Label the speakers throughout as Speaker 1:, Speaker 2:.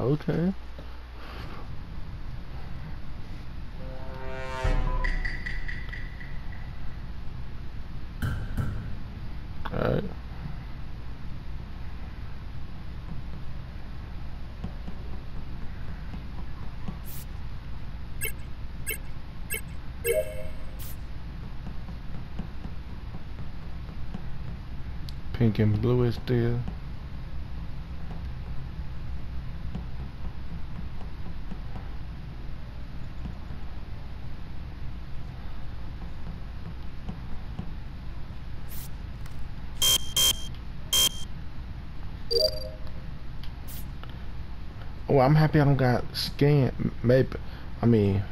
Speaker 1: Okay. Alright. Pink and blue is still. Oh, I'm happy I don't got scanned. Maybe, I mean,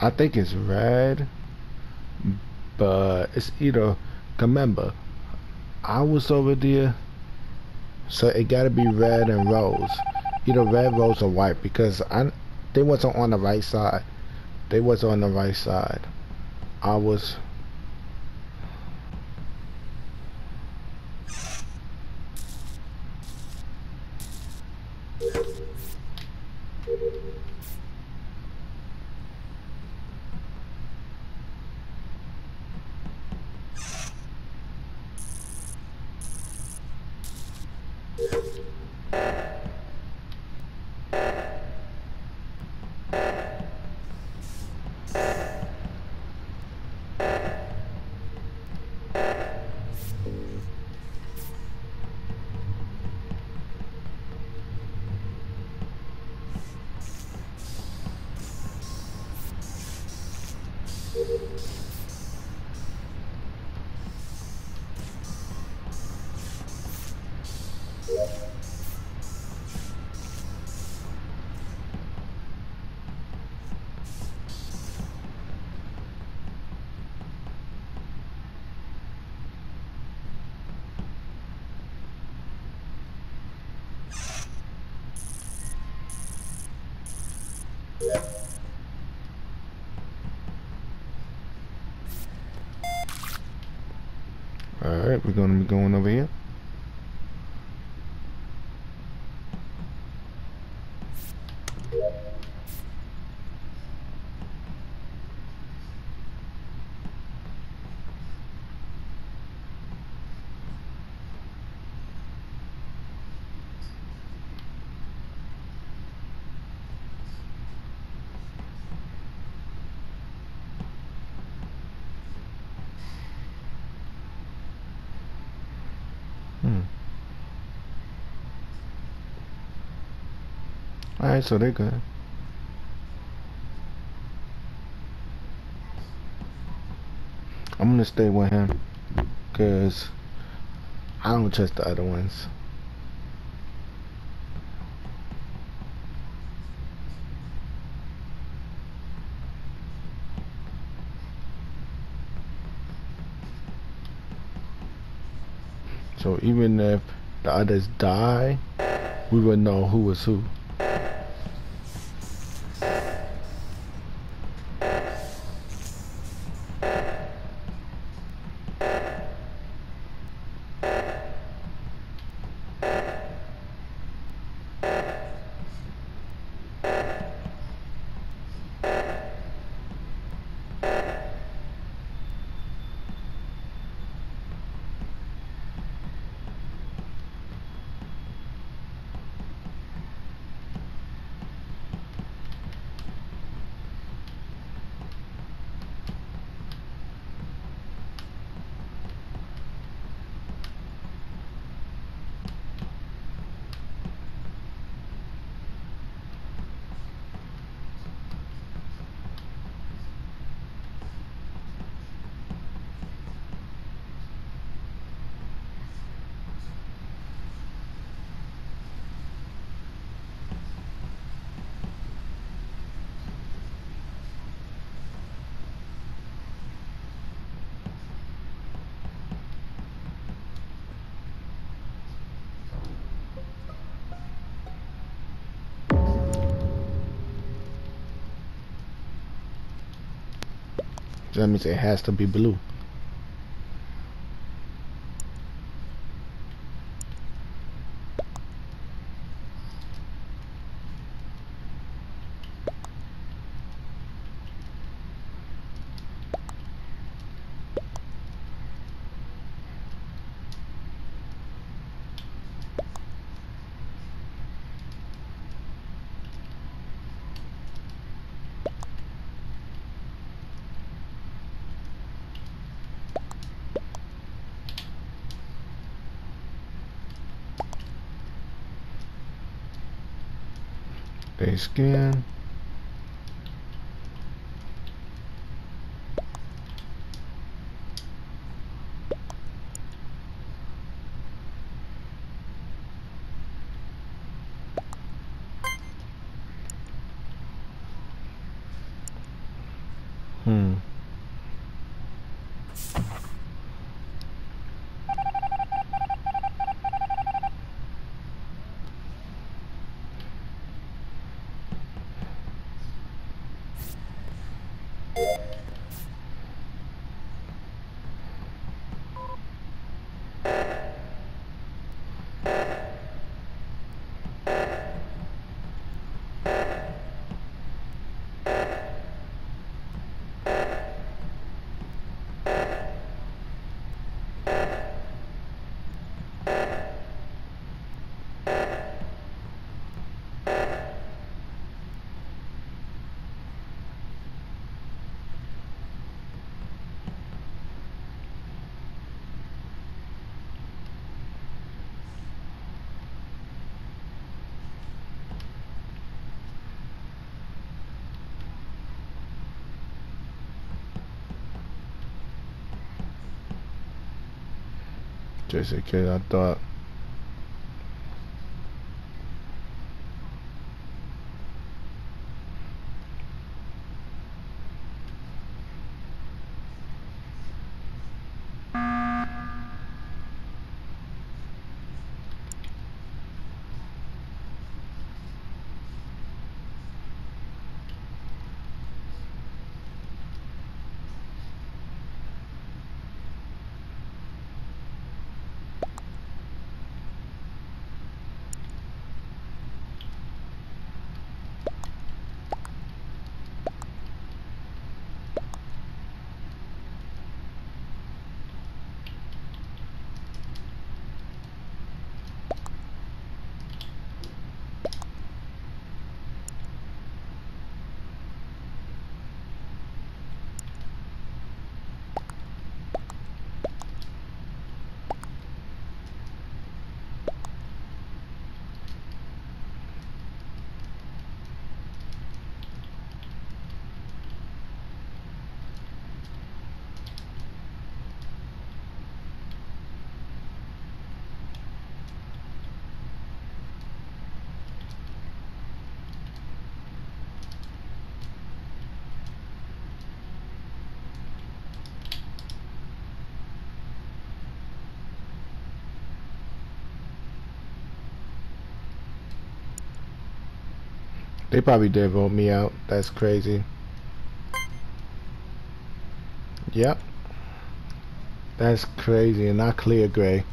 Speaker 1: I think it's red, but it's either. Remember, I was over there, so it gotta be red and rose, either red, rose, or white because I they wasn't on the right side. They wasn't on the right side. I was. Alright, we're gonna be going over here. So they're good. I'm gonna stay with him because I don't trust the other ones. So even if the others die, we would know who was who. That means it has to be blue. They scan. Just I thought. They probably did vote me out. That's crazy. Yep. That's crazy and not clear gray.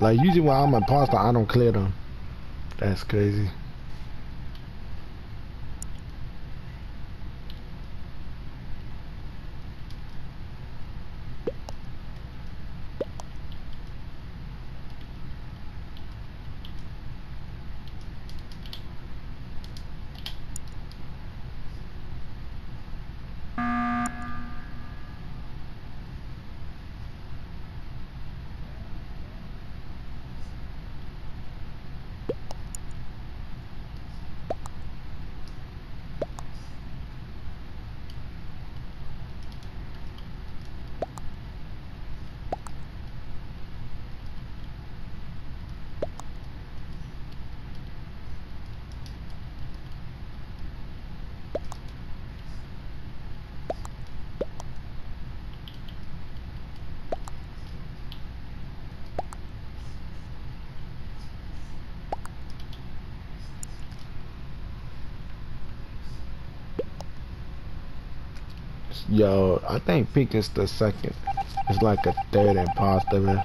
Speaker 1: Like usually when I'm a imposter, I don't clear them. That's crazy. Yo, I think pink is the second. It's like a third imposter.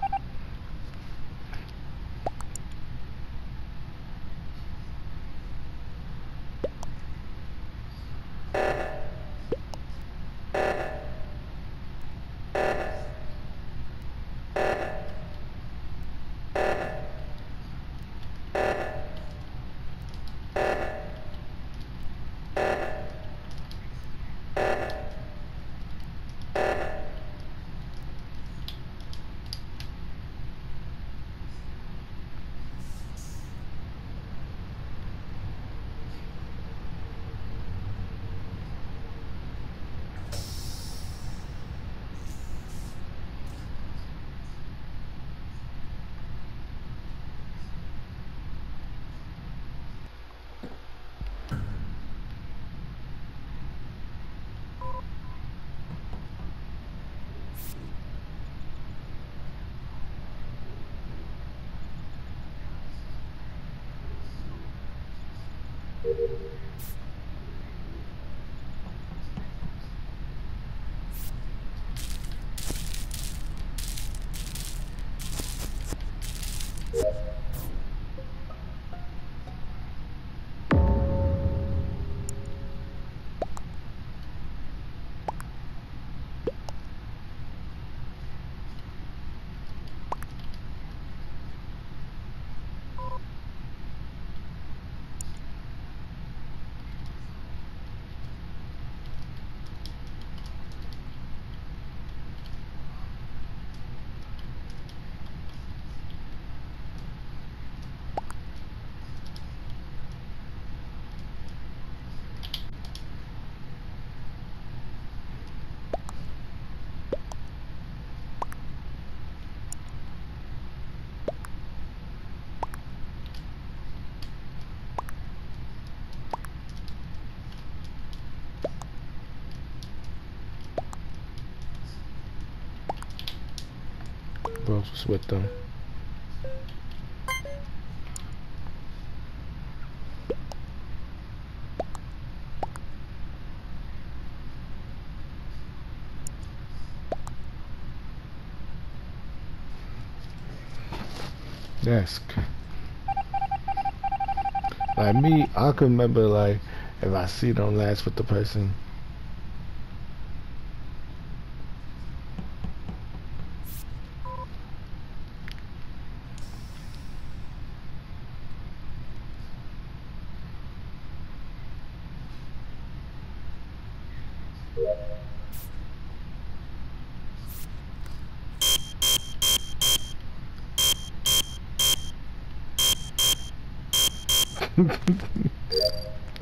Speaker 1: Rose with them. Desk. Like me, I can remember like if I see them last with the person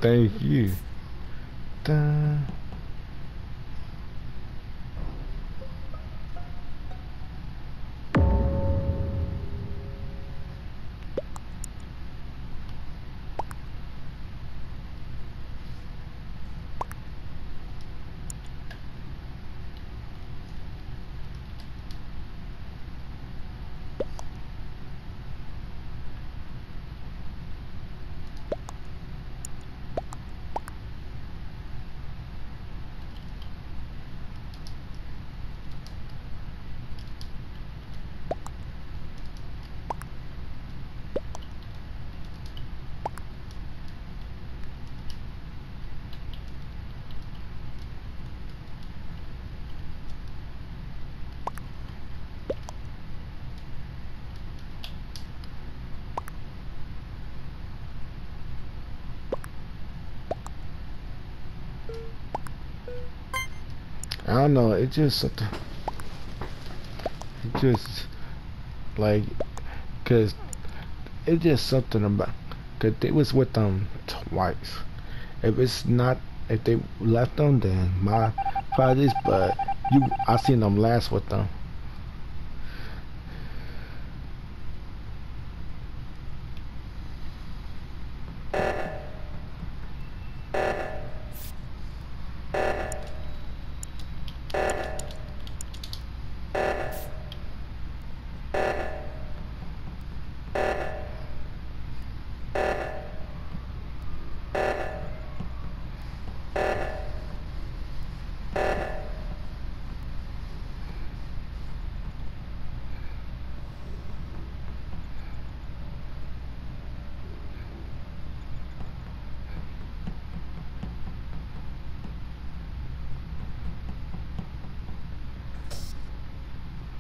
Speaker 1: Thank you. Da. I don't know. It just something. It just like, cause it just something about. Cause they was with them twice. If it's not, if they left them, then my apologies. But you, I seen them last with them.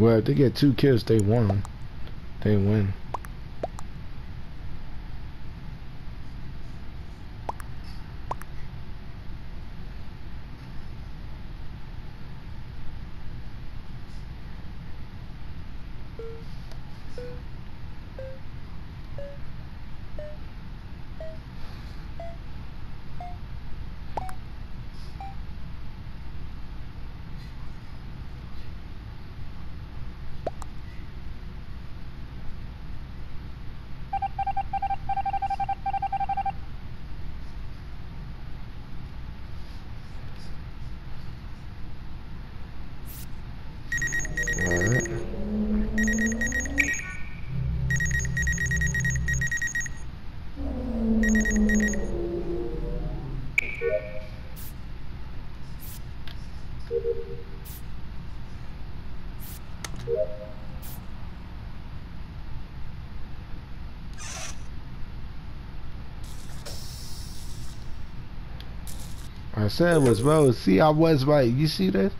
Speaker 1: Well, if they get two kills, they won. They win. Said it was Rose. See, I was right. You see that?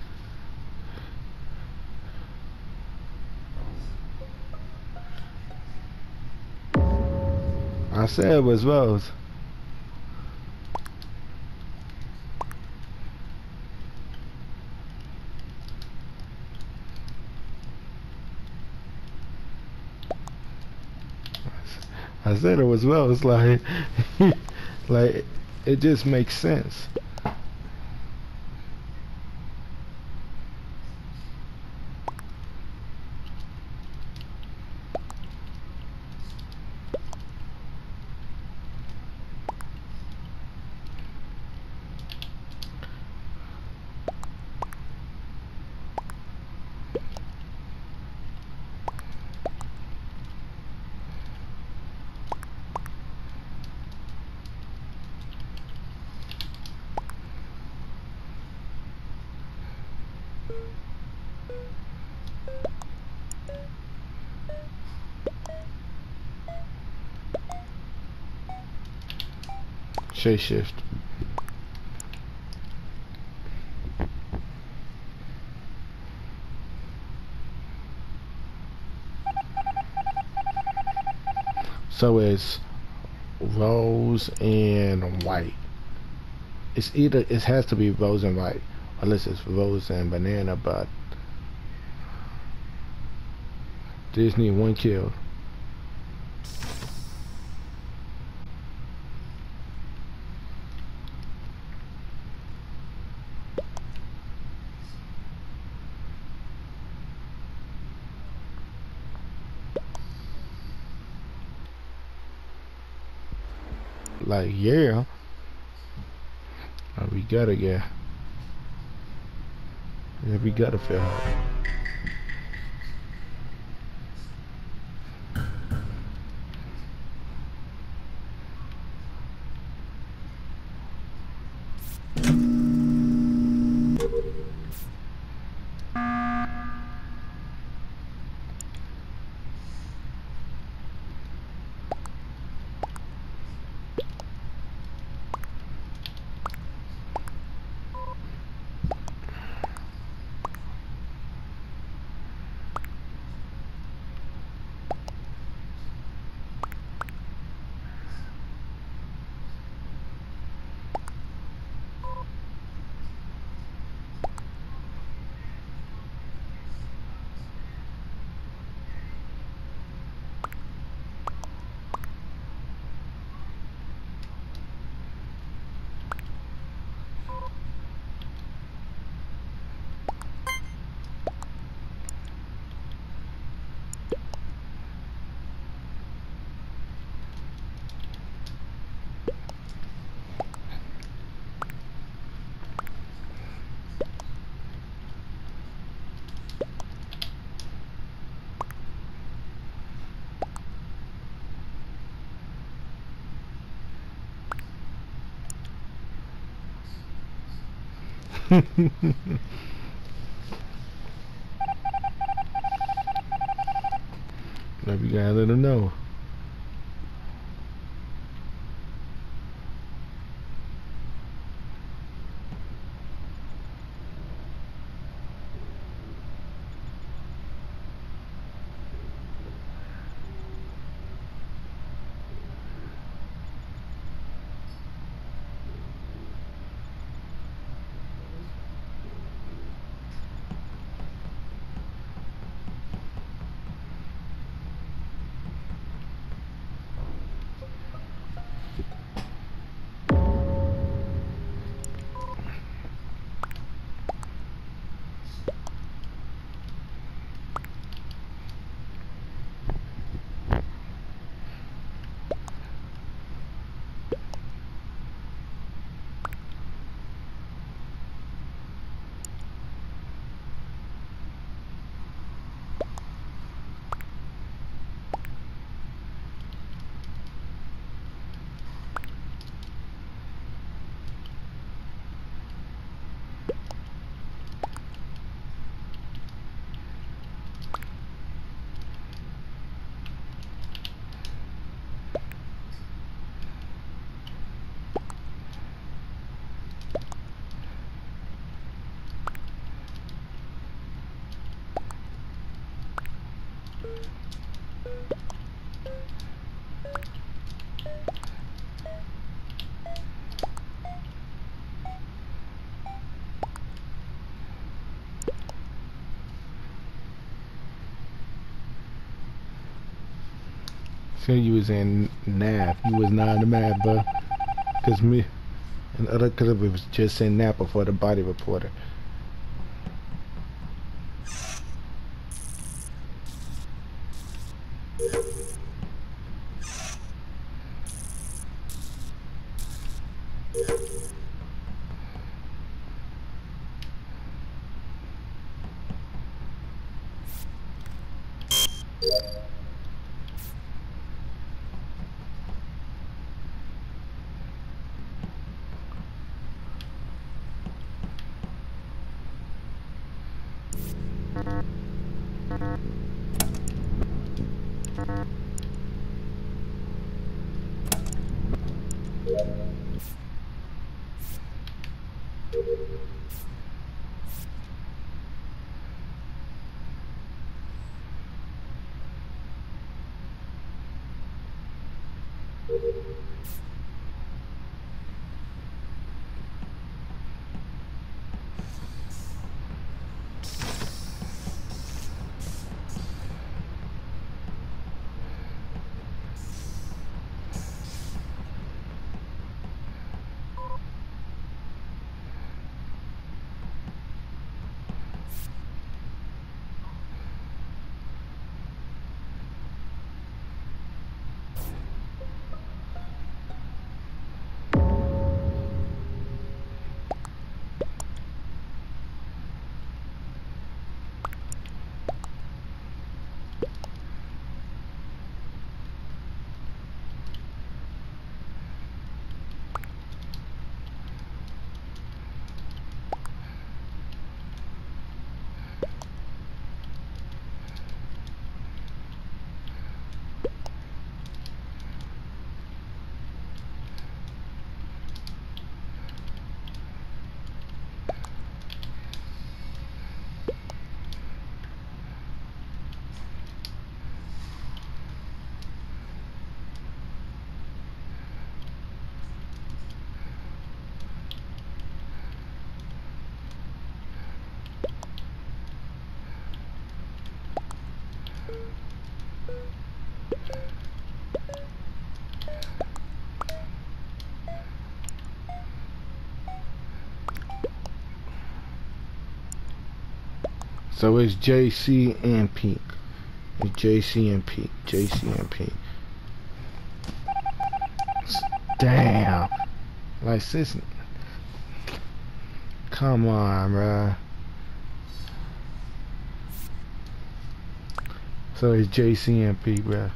Speaker 1: I said it was Rose. I said it was Rose. Like, like it just makes sense. Shay shift. So it's rose and white. It's either it has to be rose and white, unless it's rose and banana. But need one kill. Like yeah, we gotta get. Yeah, we gotta fail. Maybe you gotta let them know. You was in NAP. You was not in the map, bro. Cause me and other clip was just in NAP before the body reporter. So it's JC and Pink. It's JC and Pink. JC and Pink. Damn. Like sis. Come on, bruh. So it's JC and Pink, bruh.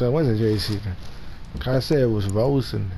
Speaker 1: So it wasn't JC then. I said it was Rosen.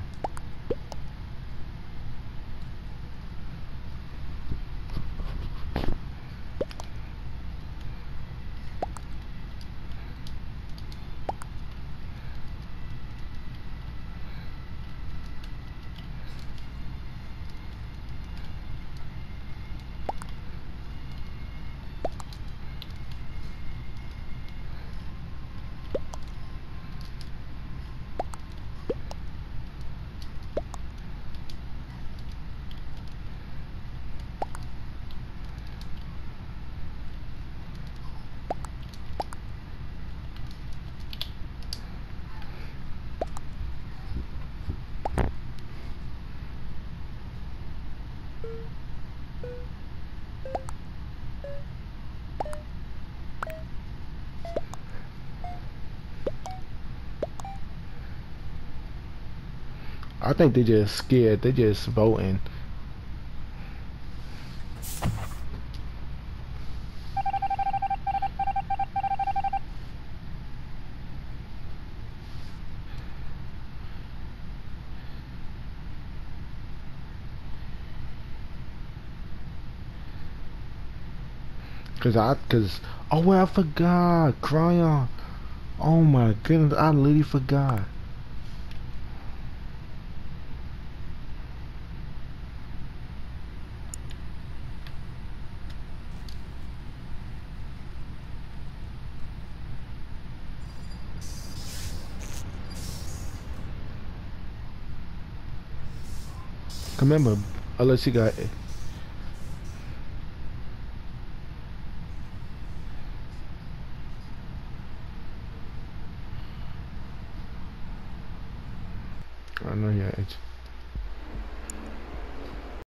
Speaker 1: I think they just scared. They just voting. Cause I, cause, oh well, I forgot, Cryon. Oh my goodness, I literally forgot. Remember, unless you got